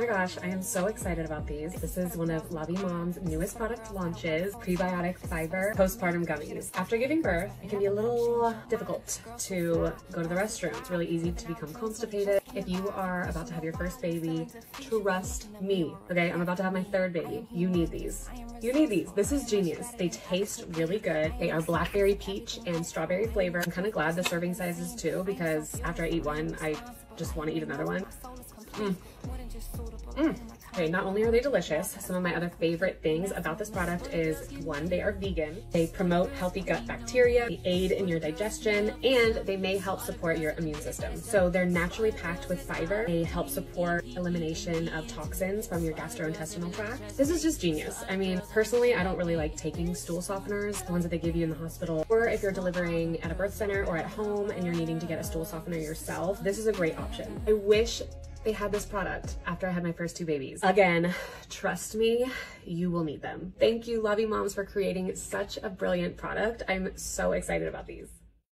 my gosh, I am so excited about these. This is one of Vie Mom's newest product launches, prebiotic fiber postpartum gummies. After giving birth, it can be a little difficult to go to the restroom. It's really easy to become constipated. If you are about to have your first baby, trust me, okay? I'm about to have my third baby. You need these. You need these. This is genius. They taste really good. They are blackberry peach and strawberry flavor. I'm kind of glad the serving size is two because after I eat one, I just want to eat another one. Mm. Mm. Okay, not only are they delicious, some of my other favorite things about this product is one, they are vegan. They promote healthy gut bacteria, they aid in your digestion, and they may help support your immune system. So they're naturally packed with fiber. They help support elimination of toxins from your gastrointestinal tract. This is just genius. I mean, personally, I don't really like taking stool softeners, the ones that they give you in the hospital, or if you're delivering at a birth center or at home and you're needing to get a stool softener yourself, this is a great option. I wish they had this product after I had my first two babies. Again, trust me, you will need them. Thank you, Vie Moms, for creating such a brilliant product. I'm so excited about these.